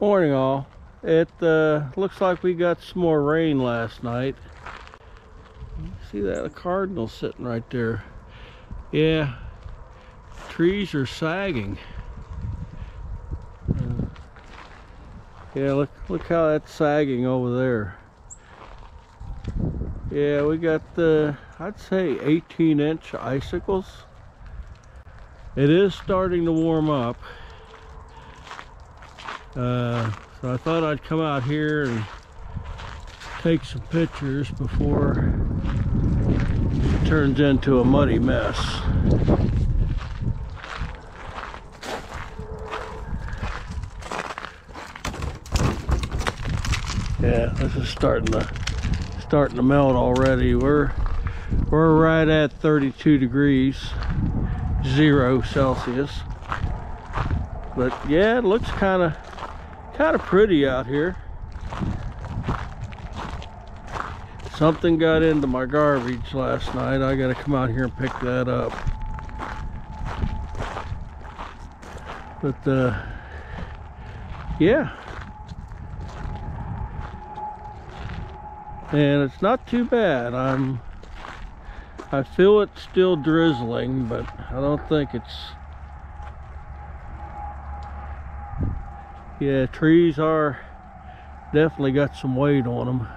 Morning all. It uh, looks like we got some more rain last night. See that cardinal sitting right there. Yeah, trees are sagging. Uh, yeah, look look how that's sagging over there. Yeah, we got the I'd say 18 inch icicles. It is starting to warm up. Uh, so I thought I'd come out here and take some pictures before it turns into a muddy mess. Yeah, this is starting to starting to melt already. We're we're right at 32 degrees, zero Celsius. But yeah, it looks kind of kind of pretty out here. Something got into my garbage last night. I got to come out here and pick that up. But uh, yeah. And it's not too bad. I'm I feel it's still drizzling, but I don't think it's yeah trees are definitely got some weight on them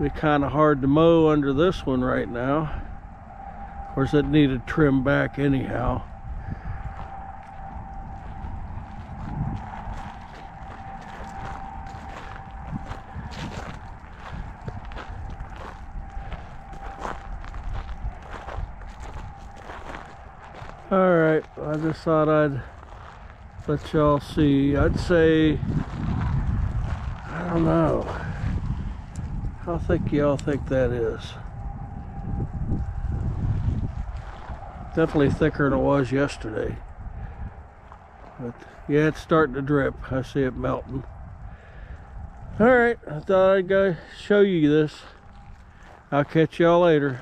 be kind of hard to mow under this one right now. Of course it needed trim back anyhow. All right i just thought i'd let y'all see. I'd say, I don't know. How thick y'all think that is? Definitely thicker than it was yesterday. But yeah, it's starting to drip. I see it melting. All right, I thought I'd go show you this. I'll catch y'all later.